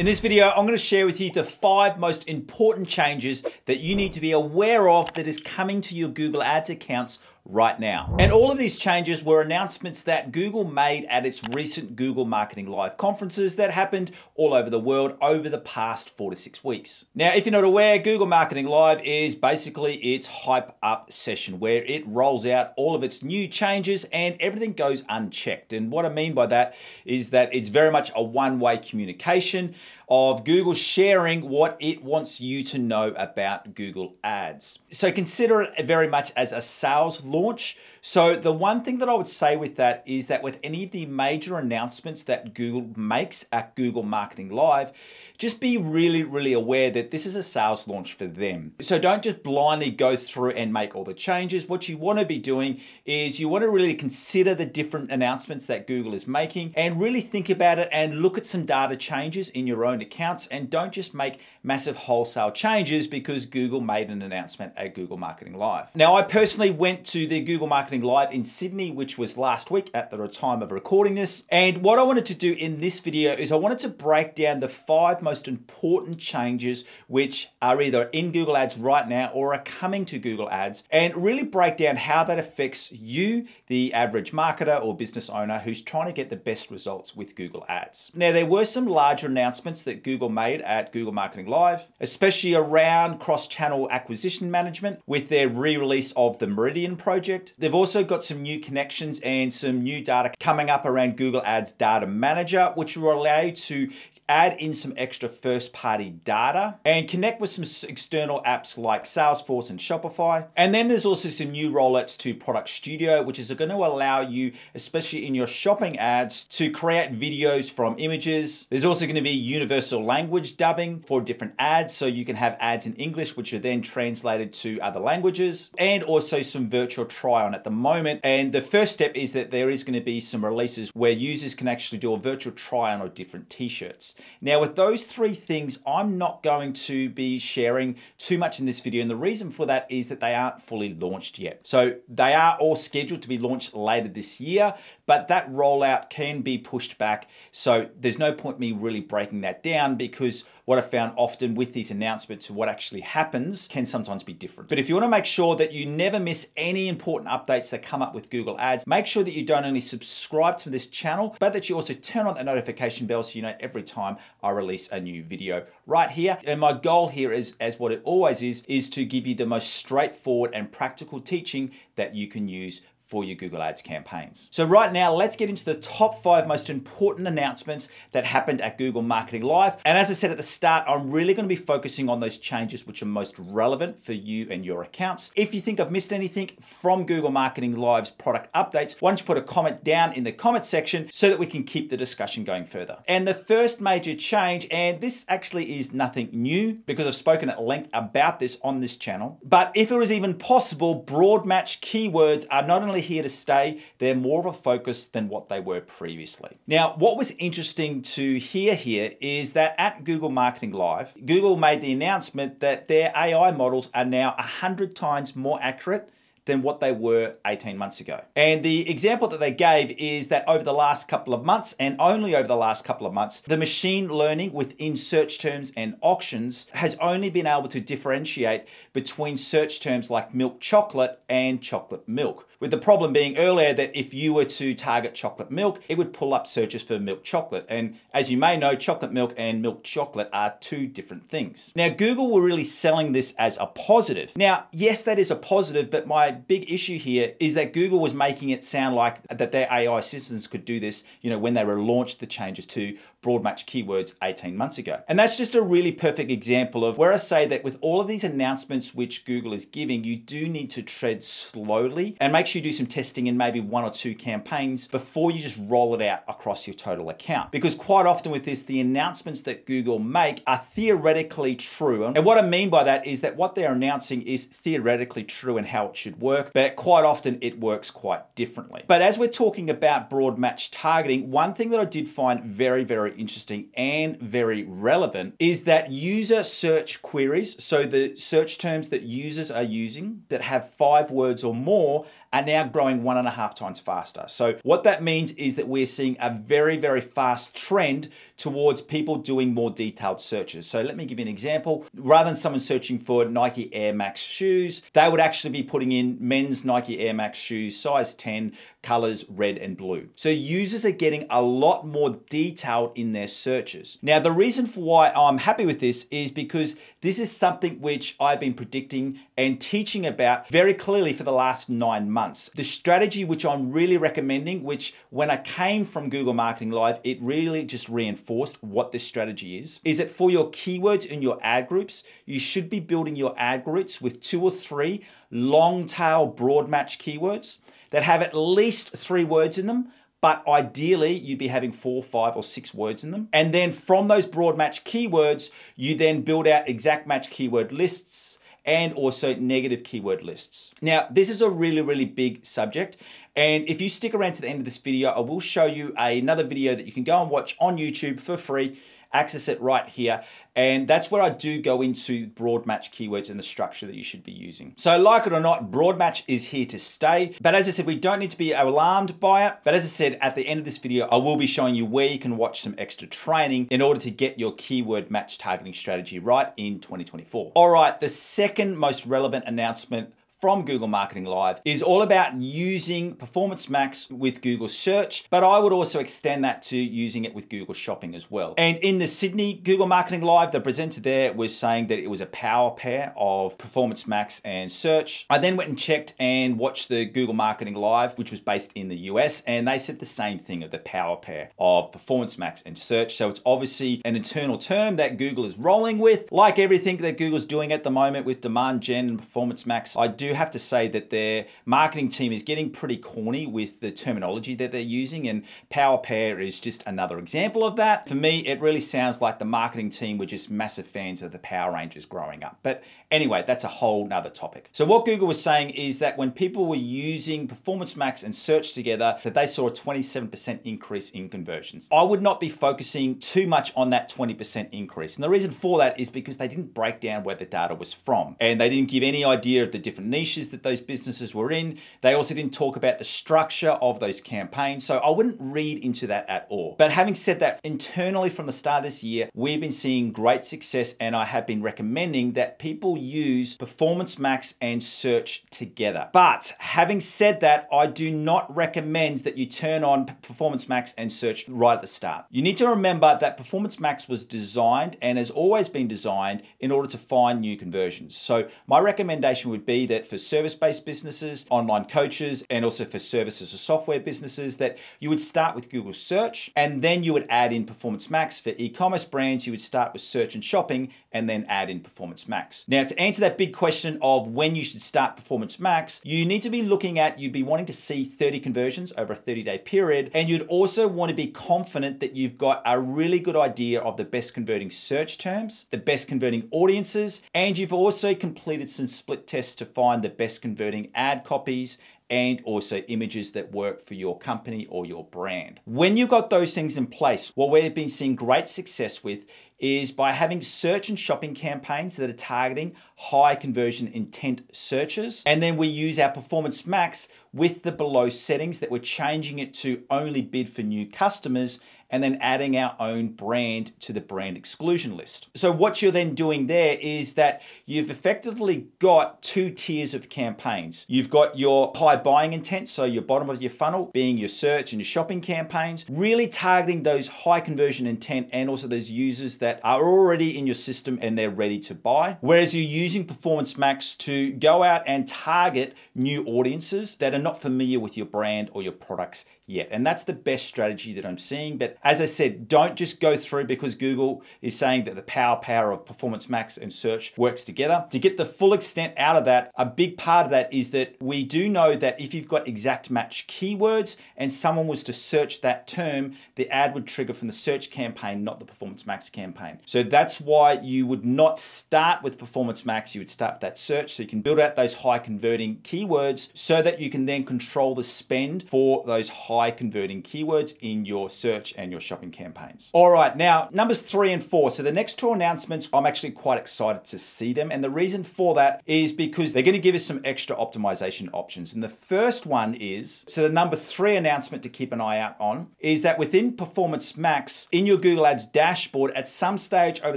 In this video, I'm going to share with you the five most important changes that you need to be aware of that is coming to your Google Ads accounts right now. And all of these changes were announcements that Google made at its recent Google Marketing Live conferences that happened all over the world over the past four to six weeks. Now, if you're not aware, Google Marketing Live is basically its hype up session where it rolls out all of its new changes and everything goes unchecked. And what I mean by that is that it's very much a one way communication of Google sharing what it wants you to know about Google Ads. So consider it very much as a sales launch. So the one thing that I would say with that is that with any of the major announcements that Google makes at Google Marketing Live, just be really, really aware that this is a sales launch for them. So don't just blindly go through and make all the changes. What you want to be doing is you want to really consider the different announcements that Google is making and really think about it and look at some data changes in your own accounts and don't just make massive wholesale changes because Google made an announcement at Google Marketing Live. Now, I personally went to the Google Marketing Live in Sydney, which was last week at the time of recording this. And what I wanted to do in this video is I wanted to break down the five most important changes which are either in Google Ads right now or are coming to Google Ads and really break down how that affects you, the average marketer or business owner who's trying to get the best results with Google Ads. Now, there were some larger announcements that Google made at Google Marketing Live, especially around cross channel acquisition management with their re release of the Meridian project. They've also got some new connections and some new data coming up around Google Ads Data Manager, which will allow you to add in some extra first party data and connect with some external apps like Salesforce and Shopify. And then there's also some new rollouts to Product Studio, which is going to allow you, especially in your shopping ads, to create videos from images. There's also going to be universal language dubbing for different ads. So you can have ads in English, which are then translated to other languages, and also some virtual try on at the moment. And the first step is that there is going to be some releases where users can actually do a virtual try on of different t shirts. Now, with those three things, I'm not going to be sharing too much in this video. And the reason for that is that they aren't fully launched yet. So they are all scheduled to be launched later this year, but that rollout can be pushed back. So there's no point me really breaking that down because what I found often with these announcements to what actually happens can sometimes be different. But if you want to make sure that you never miss any important updates that come up with Google Ads, make sure that you don't only subscribe to this channel, but that you also turn on the notification bell so you know every time I release a new video right here. And my goal here is, as what it always is, is to give you the most straightforward and practical teaching that you can use for your Google Ads campaigns. So right now, let's get into the top five most important announcements that happened at Google Marketing Live. And as I said at the start, I'm really gonna be focusing on those changes which are most relevant for you and your accounts. If you think I've missed anything from Google Marketing Live's product updates, why don't you put a comment down in the comment section so that we can keep the discussion going further. And the first major change, and this actually is nothing new because I've spoken at length about this on this channel, but if it was even possible, broad match keywords are not only here to stay. They're more of a focus than what they were previously. Now, what was interesting to hear here is that at Google Marketing Live, Google made the announcement that their AI models are now 100 times more accurate than what they were 18 months ago. And the example that they gave is that over the last couple of months, and only over the last couple of months, the machine learning within search terms and auctions has only been able to differentiate between search terms like milk chocolate and chocolate milk. With the problem being earlier that if you were to target chocolate milk, it would pull up searches for milk chocolate. And as you may know, chocolate milk and milk chocolate are two different things. Now, Google were really selling this as a positive. Now, yes, that is a positive, but my big issue here is that Google was making it sound like that their AI systems could do this, you know, when they were launched the changes to broad match keywords 18 months ago. And that's just a really perfect example of where I say that with all of these announcements which Google is giving, you do need to tread slowly and make sure you do some testing in maybe one or two campaigns before you just roll it out across your total account. Because quite often with this, the announcements that Google make are theoretically true. And what I mean by that is that what they're announcing is theoretically true and how it should work, but quite often it works quite differently. But as we're talking about broad match targeting, one thing that I did find very, very very interesting and very relevant is that user search queries, so the search terms that users are using that have five words or more, are now growing one and a half times faster. So what that means is that we're seeing a very, very fast trend towards people doing more detailed searches. So let me give you an example. Rather than someone searching for Nike Air Max shoes, they would actually be putting in men's Nike Air Max shoes, size 10, colors red and blue. So users are getting a lot more detailed in their searches. Now, the reason for why I'm happy with this is because this is something which I've been predicting and teaching about very clearly for the last nine months. The strategy which I'm really recommending, which when I came from Google Marketing Live, it really just reinforced what this strategy is, is that for your keywords in your ad groups, you should be building your ad groups with two or three long tail broad match keywords that have at least three words in them, but ideally you'd be having four, five, or six words in them. And then from those broad match keywords, you then build out exact match keyword lists and also negative keyword lists. Now, this is a really, really big subject. And if you stick around to the end of this video, I will show you another video that you can go and watch on YouTube for free access it right here. And that's where I do go into broad match keywords and the structure that you should be using. So like it or not, broad match is here to stay. But as I said, we don't need to be alarmed by it. But as I said, at the end of this video, I will be showing you where you can watch some extra training in order to get your keyword match targeting strategy right in 2024. All right, the second most relevant announcement from Google Marketing Live is all about using Performance Max with Google Search, but I would also extend that to using it with Google Shopping as well. And in the Sydney Google Marketing Live, the presenter there was saying that it was a power pair of Performance Max and Search. I then went and checked and watched the Google Marketing Live, which was based in the US, and they said the same thing of the power pair of Performance Max and Search. So it's obviously an internal term that Google is rolling with. Like everything that Google's doing at the moment with Demand Gen and Performance Max, I have to say that their marketing team is getting pretty corny with the terminology that they're using, and Power Pair is just another example of that. For me, it really sounds like the marketing team were just massive fans of the Power Rangers growing up. But anyway, that's a whole nother topic. So what Google was saying is that when people were using Performance Max and Search together, that they saw a 27% increase in conversions. I would not be focusing too much on that 20% increase. And the reason for that is because they didn't break down where the data was from and they didn't give any idea of the different niches that those businesses were in. They also didn't talk about the structure of those campaigns. So I wouldn't read into that at all. But having said that, internally from the start of this year, we've been seeing great success and I have been recommending that people use Performance Max and Search together. But having said that, I do not recommend that you turn on Performance Max and Search right at the start. You need to remember that Performance Max was designed and has always been designed in order to find new conversions. So my recommendation would be that for service-based businesses, online coaches, and also for services or software businesses that you would start with Google search and then you would add in Performance Max. For e-commerce brands, you would start with search and shopping and then add in Performance Max. Now to answer that big question of when you should start Performance Max, you need to be looking at, you'd be wanting to see 30 conversions over a 30 day period. And you'd also want to be confident that you've got a really good idea of the best converting search terms, the best converting audiences, and you've also completed some split tests to find the best converting ad copies and also images that work for your company or your brand. When you've got those things in place, what we've been seeing great success with is by having search and shopping campaigns that are targeting high conversion intent searches. And then we use our Performance Max with the below settings that we're changing it to only bid for new customers and then adding our own brand to the brand exclusion list. So what you're then doing there is that you've effectively got two tiers of campaigns. You've got your high buying intent, so your bottom of your funnel being your search and your shopping campaigns, really targeting those high conversion intent and also those users that are already in your system and they're ready to buy. Whereas you're using Performance Max to go out and target new audiences that are not familiar with your brand or your products yet. And that's the best strategy that I'm seeing. But as I said, don't just go through because Google is saying that the power power of Performance Max and search works together. To get the full extent out of that, a big part of that is that we do know that if you've got exact match keywords and someone was to search that term, the ad would trigger from the search campaign, not the Performance Max campaign. So that's why you would not start with Performance Max, you would start with that search so you can build out those high converting keywords so that you can then control the spend for those high high converting keywords in your search and your shopping campaigns. All right, now numbers three and four. So the next two announcements, I'm actually quite excited to see them. And the reason for that is because they're going to give us some extra optimization options. And the first one is so the number three announcement to keep an eye out on is that within Performance Max, in your Google Ads dashboard, at some stage over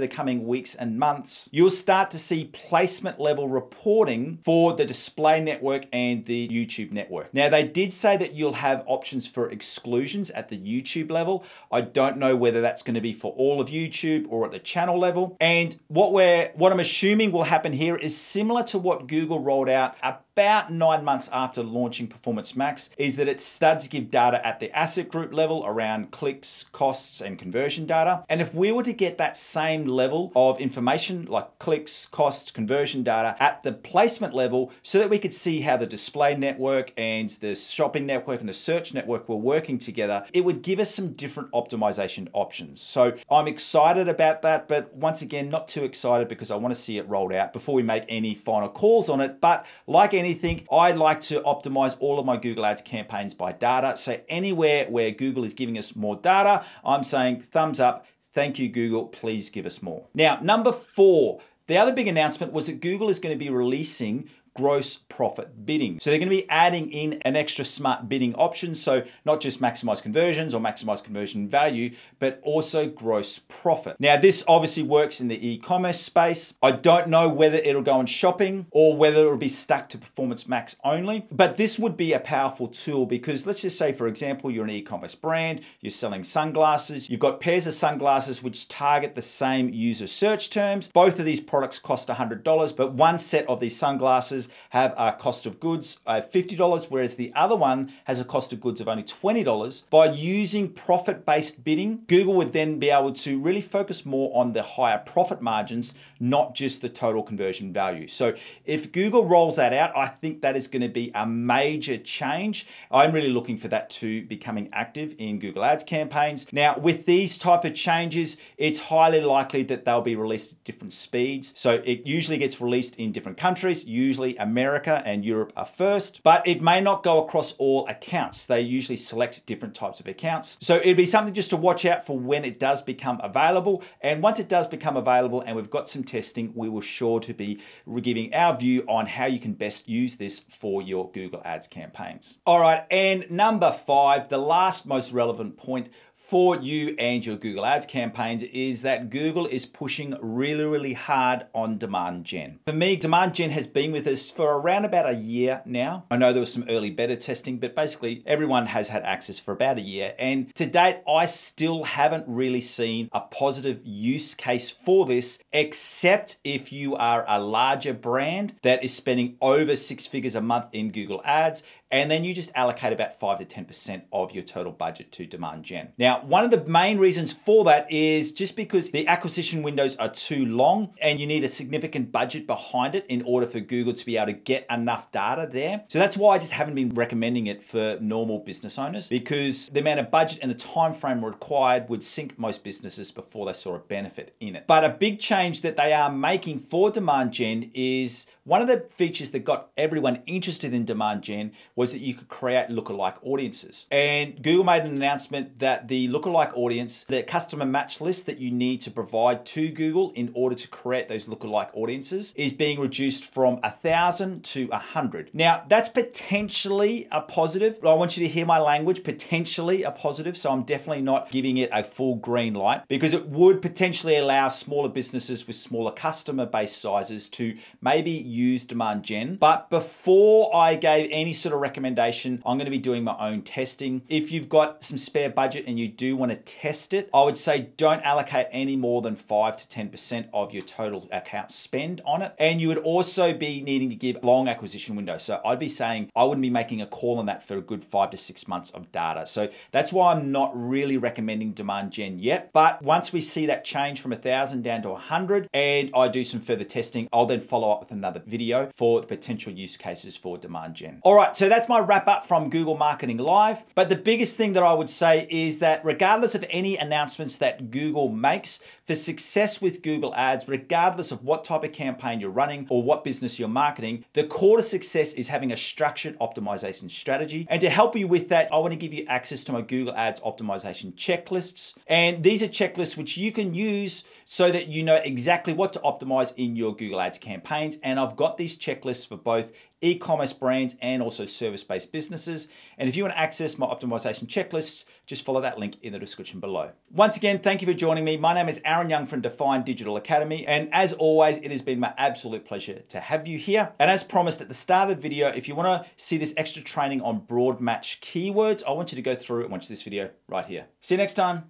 the coming weeks and months, you'll start to see placement level reporting for the display network and the YouTube network. Now, they did say that you'll have options for exclusions at the YouTube level. I don't know whether that's going to be for all of YouTube or at the channel level. And what we're what I'm assuming will happen here is similar to what Google rolled out about nine months after launching Performance Max is that it started to give data at the asset group level around clicks, costs, and conversion data. And if we were to get that same level of information like clicks, costs, conversion data at the placement level so that we could see how the display network and the shopping network and the search network were working together, it would give us some different optimization options. So I'm excited about that, but once again, not too excited because I want to see it rolled out before we make any final calls on it. But like any anything, I like to optimize all of my Google Ads campaigns by data. So anywhere where Google is giving us more data, I'm saying thumbs up. Thank you, Google. Please give us more. Now, number four, the other big announcement was that Google is going to be releasing gross profit bidding. So they're going to be adding in an extra smart bidding option. So not just maximize conversions or maximize conversion value, but also gross profit. Now, this obviously works in the e-commerce space. I don't know whether it'll go in shopping or whether it'll be stuck to Performance Max only, but this would be a powerful tool because let's just say, for example, you're an e-commerce brand, you're selling sunglasses, you've got pairs of sunglasses which target the same user search terms. Both of these products cost $100, but one set of these sunglasses have a cost of goods of $50, whereas the other one has a cost of goods of only $20. By using profit-based bidding, Google would then be able to really focus more on the higher profit margins, not just the total conversion value. So if Google rolls that out, I think that is going to be a major change. I'm really looking for that to becoming active in Google Ads campaigns. Now, with these type of changes, it's highly likely that they'll be released at different speeds. So it usually gets released in different countries, usually America and Europe are first, but it may not go across all accounts. They usually select different types of accounts. So it'd be something just to watch out for when it does become available. And once it does become available and we've got some testing, we will sure to be giving our view on how you can best use this for your Google Ads campaigns. All right, and number five, the last most relevant point for you and your Google Ads campaigns is that Google is pushing really, really hard on demand gen. For me, demand gen has been with us for around about a year now. I know there was some early beta testing, but basically everyone has had access for about a year. And to date, I still haven't really seen a positive use case for this, except if you are a larger brand that is spending over six figures a month in Google Ads and then you just allocate about 5 to 10% of your total budget to demand gen. Now, one of the main reasons for that is just because the acquisition windows are too long and you need a significant budget behind it in order for Google to be able to get enough data there. So that's why I just haven't been recommending it for normal business owners because the amount of budget and the time frame required would sink most businesses before they saw a benefit in it. But a big change that they are making for demand gen is one of the features that got everyone interested in demand gen was that you could create lookalike audiences. And Google made an announcement that the lookalike audience, the customer match list that you need to provide to Google in order to create those lookalike audiences is being reduced from a thousand to a hundred. Now that's potentially a positive. I want you to hear my language, potentially a positive. So I'm definitely not giving it a full green light because it would potentially allow smaller businesses with smaller customer base sizes to maybe use demand gen. But before I gave any sort of recommendation, I'm going to be doing my own testing. If you've got some spare budget and you do want to test it, I would say don't allocate any more than 5 to 10% of your total account spend on it. And you would also be needing to give long acquisition window. So I'd be saying I wouldn't be making a call on that for a good five to six months of data. So that's why I'm not really recommending demand gen yet. But once we see that change from a thousand down to a hundred and I do some further testing, I'll then follow up with another video for the potential use cases for demand gen. All right, so that's my wrap up from Google Marketing Live. But the biggest thing that I would say is that regardless of any announcements that Google makes for success with Google Ads, regardless of what type of campaign you're running or what business you're marketing, the core to success is having a structured optimization strategy. And to help you with that, I want to give you access to my Google Ads optimization checklists. And these are checklists which you can use so that you know exactly what to optimize in your Google Ads campaigns. And I've got these checklists for both e-commerce brands and also service-based businesses. And if you want to access my optimization checklists, just follow that link in the description below. Once again, thank you for joining me. My name is Aaron Young from Define Digital Academy. And as always, it has been my absolute pleasure to have you here. And as promised at the start of the video, if you want to see this extra training on broad match keywords, I want you to go through and watch this video right here. See you next time.